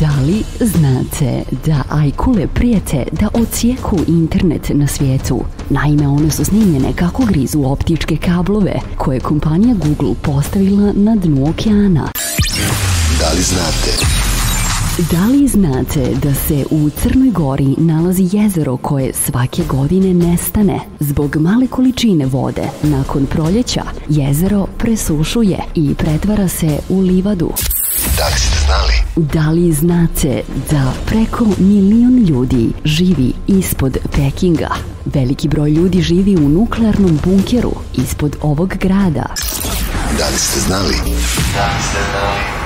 Da li znate da ajkule prijete da ocijeku internet na svijetu? Naime, one su snimljene kako grizu optičke kablove koje je kompanija Google postavila na dnu okeana. Da li znate? Da li znate da se u Crnoj Gori nalazi jezero koje svake godine nestane? Zbog male količine vode, nakon proljeća, jezero presušuje i pretvara se u livadu. Da li ste znali? Da li znate da preko milion ljudi živi ispod Pekinga? Veliki broj ljudi živi u nuklearnom bunkeru ispod ovog grada. Da li ste znali? Da li ste znali?